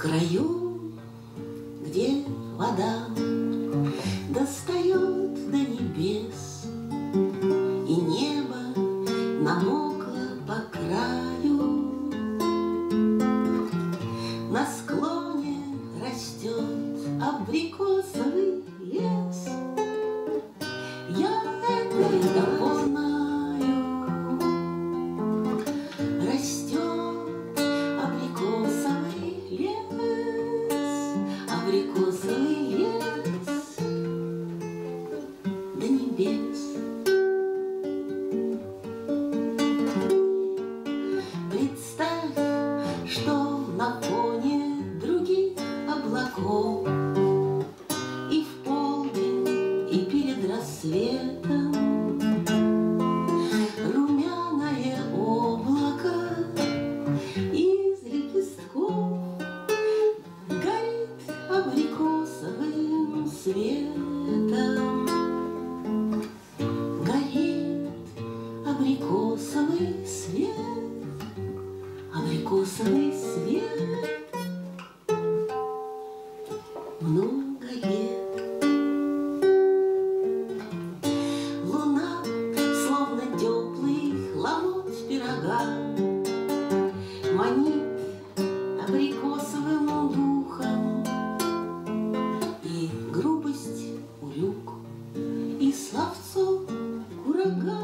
краю, где вода достает до небес, И небо намокло по краю. На склоне растет абрикосовый Представь, что на фоне других облаков. И в полдень, и перед рассветом Румяное облако из лепестков Горит абрикосовым светом Абрикосовый свет. Много лет. Луна, словно теплый ломоть пирога, Манит абрикосовым духом, И грубость урюк, и словцо курага.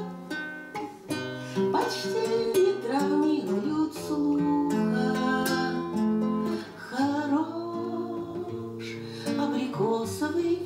Почти не травмируют слух. nossa bem.